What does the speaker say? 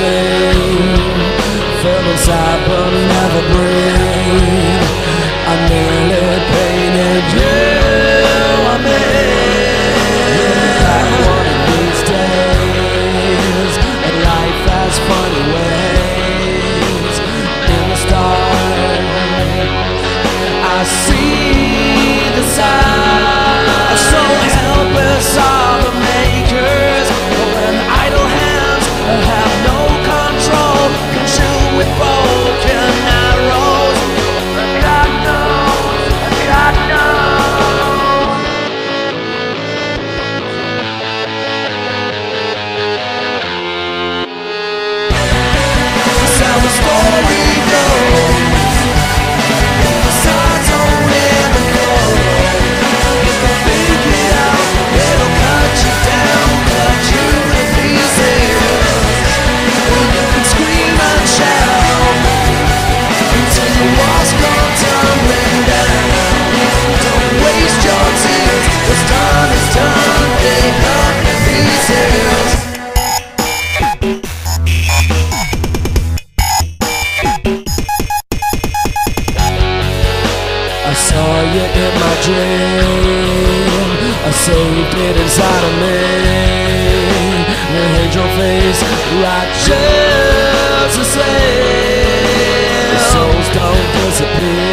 sing Fill us up but never breathe. I saw you in my dream. I saved it inside of me. Your angel face just the same The souls don't disappear.